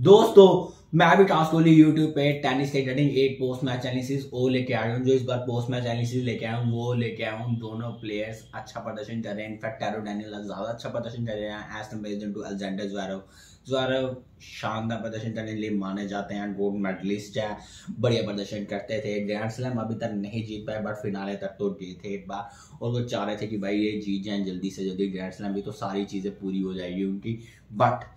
दोस्तों, मैं अभी टास्क कोहली यूट्यूब पे टेनिस के रिगार्डिंग एक पोस्ट मैच एनालिसिस वो लेके आया हूँ। जो इस बार पोस्ट मैच एनालिसिस लेके आया हूँ, वो लेके आया हूँ। दोनों प्लेयर्स अच्छा प्रदर्शन कर रहे हैं। इनफैक्ट टैरो डैनियल ज़्यादा अच्छा प्रदर्शन कर रहे हैं। As comparison to Alexander Zverev Zverev शानदार प्रदर्शन करने के लिए माने जाते हैं। गोल्ड मेडलिस्ट है। बढ़िया प्रदर्शन करते थे। ग्रैंड स्लैम अभी तक नहीं जीत पाए बट फिनाले तक तो गए थे एक बार। और वो चाह रहे थे कि भाई ये जीत जाए जल्दी से जल्दी। ग्रैंड स्लैम भी तो सारी चीज़ें पूरी हो जाएगी उनकी। बट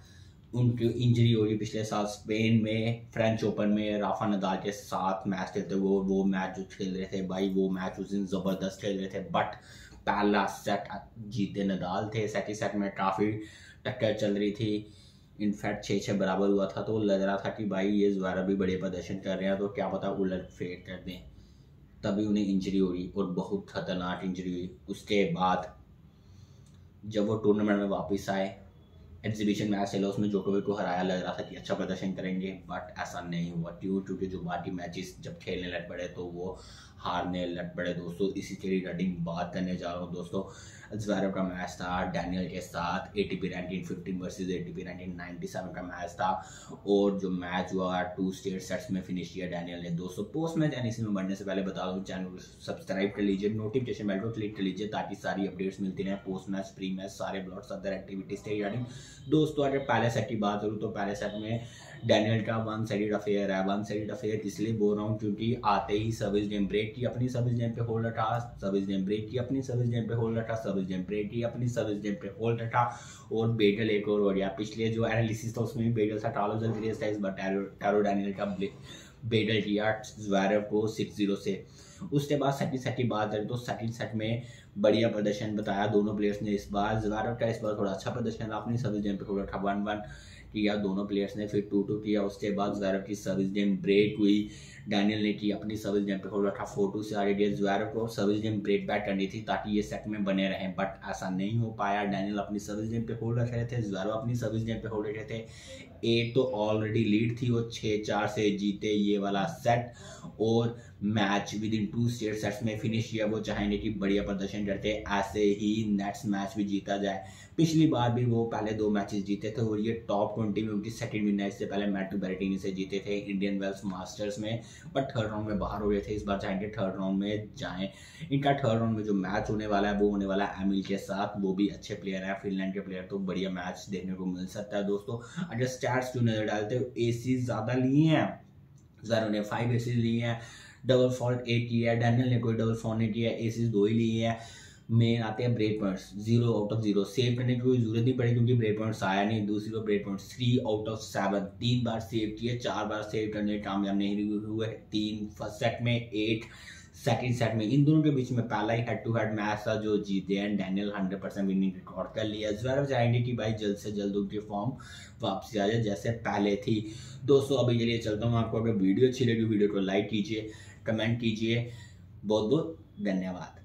उनकी इंजरी हो गई पिछले साल स्पेन में फ्रेंच ओपन में राफा नदाल के साथ मैच खेलते वो वो मैच जो खेल रहे थे भाई, वो मैच उस दिन ज़बरदस्त खेल रहे थे बट पहला सेट जीते नदाल थे सेकेंड सेट में काफ़ी टक्कर चल रही थी। इनफैक्ट छः छः बराबर हुआ था तो लग रहा था कि भाई ये द्वारा भी बड़े प्रदर्शन कर रहे हैं तो क्या पता उलट फेर कर दें। तभी उन्हें इंजरी हो हुई और बहुत खतरनाक इंजरी हुई। उसके बाद जब वो टूर्नामेंट में वापस आए एग्जीबिशन मैच चला उसमें जोकोविक को हराया, लग रहा था कि अच्छा प्रदर्शन करेंगे बट ऐसा नहीं हुआ। क्यों क्योंकि जो बाकी मैचेस जब खेलने लग पड़े तो वो हारने लग पड़े दोस्तों। इसी के रिगार्डिंग बात करने जा रहा हूँ दोस्तों। ज्वेरव का मैच था, डैनियल के साथ A T P ranking fifteen versus A T P ranking ninety seven का मैच था और जो मैच हुआ टू स्टेट सेट्स में फिनिश किया डैनियल ने। दोस्तों पोस्ट मैच एन में बढ़ने से पहले बता दूँ चैनल को सब्सक्राइब कर लीजिए नोटिफिकेशन बेल को क्लिक कर लीजिए ताकि सारी अपडेट्स मिलती रहे। पोस्ट मैच प्री मैच सारे ब्लॉट्स अदर एक्टिविटीज़ थे रिगार्डिंग दोस्तों, अगर पहले सेट की बात करूँ तो पहले सेट में डैनियल का वन साइड अफेयर है। वन साइड अफेयर इसलिए बोल रहा हूँ क्योंकि आते ही सर्विस गेम ब्रेक की, अपनी सर्विस गेम पे होल्ड रखा। सर्विस गेम ब्रेक की, अपनी सर्विस गेम पे होल्ड रखा। सर्विस गेम पर एटी अपनी सर्विस जेम पे होल्ड रखा और बेटल एक और हो गया पिछले जो एनालिसिस था, उसमें भी बेटल था टालो जल्दी था, इस बार टैरो डैनियल का बेटल किया ज्वारव को सिक्स ज़ीरो से। उसके बाद सेकंड सेट की बात करें तो सेकंड सेट में बढ़िया प्रदर्शन बताया दोनों प्लेयर्स ने इस बार। ज्वारव का इस बार थोड़ा अच्छा प्रदर्शन अपनी सर्विस जेम पे थोड़ा था वन वन किया, दोनों प्लेयर्स ने फिर टू टू किया। उसके बाद जैरव की सर्विस गेम ब्रेक हुई। डैनियल ने की अपनी सर्विस गेम पे खोल रखा फोर टू से आगे। जैरव को सर्विस गेम ब्रेक बैक करनी थी ताकि ये सेट में बने रहें। बट ऐसा नहीं हो पाया। डैनियल अपनी सर्विस गेम पे खोल रख रहे थे। जैरव अपनी सर्विस गेम पे खोल रखे थे। एक तो ऑलरेडी लीड थी वो छः चार से जीते ये वाला सेट और match within two straight sets में फिनिश किया, वो चाहेंगे कि बढ़िया प्रदर्शन करते, ऐसे ही नेक्स्ट मैच भी जीता जाए। पिछली बार भी वो पहले दो मैचेस जीते थे, और ये टॉप ट्वेंटी में उनकी सेकंड विन है इससे पहले मैटू बैटिंग से जीते थे इंडियन वेल्स मास्टर्स में बट थर्ड राउंड में बाहर हो गए थे, इस बार चाहेंगे थर्ड राउंड में जाएँ। इनका थर्ड राउंड में जो मैच होने वाला है, वो होने वाला है एमिल के साथ, वो भी अच्छे प्लेयर है फिनलैंड के प्लेयर तो बढ़िया मैच देखने को मिल सकता है दोस्तों। अगर स्टैट्स क्यों नज़र डालते हो? ए ज़्यादा लिए हैं जरा ने फाइव ए लिए हैं डबल फॉल्ट एट किया है डैनियल ने कोई डबल फॉल्ट नहीं किया ए दो ही लिए हैं। मेन आते हैं break points zero out of zero save करने की कोई ज़रूरत नहीं पड़ी क्योंकि ब्रेक पॉइंट्स आया नहीं, दूसरी को break point three out of seven तीन बार सेव किए, चार बार सेव करने कामयाब नहीं हुए तीन फ़र्स्ट सेट में एट सेकंड सेट में। इन दोनों के बीच में पहला ही हेड टू हेड मैच था जो जीते हैं। Daniel hundred percent winning record कर लिया। ज्वार जाएँगे कि भाई जल्द से जल्द उनकी फॉर्म वापसी आ जाए, जैसे पहले थी। दोस्तों, अभी के लिए चलता हूँ। आपको अगर वीडियो अच्छी लगी, वीडियो को लाइक कीजिए कमेंट कीजिए। बहुत बहुत धन्यवाद।